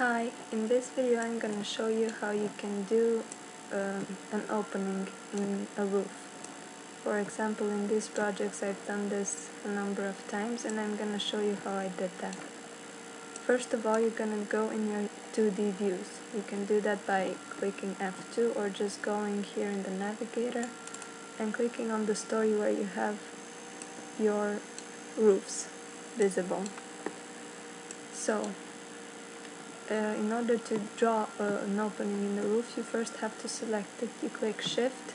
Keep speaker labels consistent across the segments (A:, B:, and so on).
A: Hi, in this video I'm gonna show you how you can do um, an opening in a roof. For example, in these projects I've done this a number of times and I'm gonna show you how I did that. First of all, you're gonna go in your 2D views. You can do that by clicking F2 or just going here in the navigator and clicking on the story where you have your roofs visible. So, uh, in order to draw uh, an opening in the roof, you first have to select it. You click Shift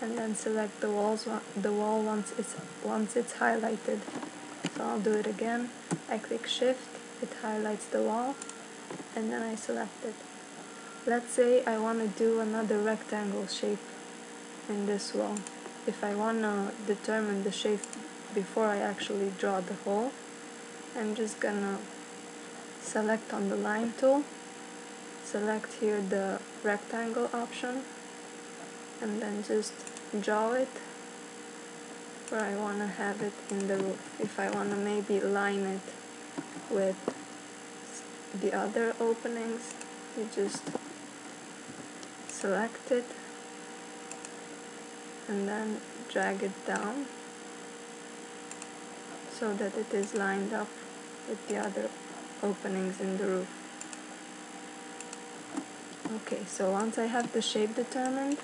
A: and then select the walls the wall once it's once it's highlighted. So I'll do it again. I click Shift, it highlights the wall, and then I select it. Let's say I want to do another rectangle shape in this wall. If I want to determine the shape before I actually draw the hole, I'm just gonna select on the line tool, select here the rectangle option, and then just draw it where I want to have it in the roof. If I want to maybe line it with the other openings, you just select it and then drag it down so that it is lined up with the other openings in the roof. Okay, so once I have the shape determined,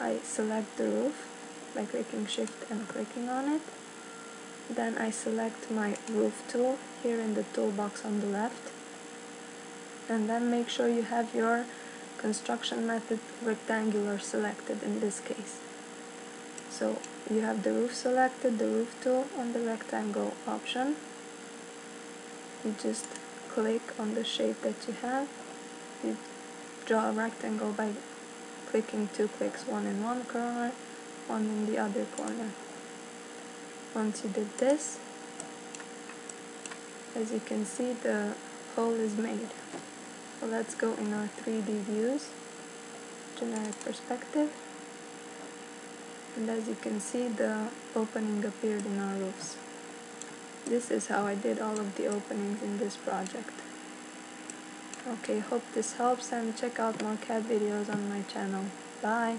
A: I select the roof by clicking shift and clicking on it. Then I select my roof tool here in the toolbox on the left. And then make sure you have your construction method rectangular selected in this case. So you have the roof selected, the roof tool on the rectangle option you just click on the shape that you have. You draw a rectangle by clicking two clicks one in one corner one in the other corner. Once you did this as you can see the hole is made. So let's go in our 3D views generic perspective. And as you can see the opening appeared in our roofs this is how I did all of the openings in this project. Okay, hope this helps and check out more CAD videos on my channel. Bye!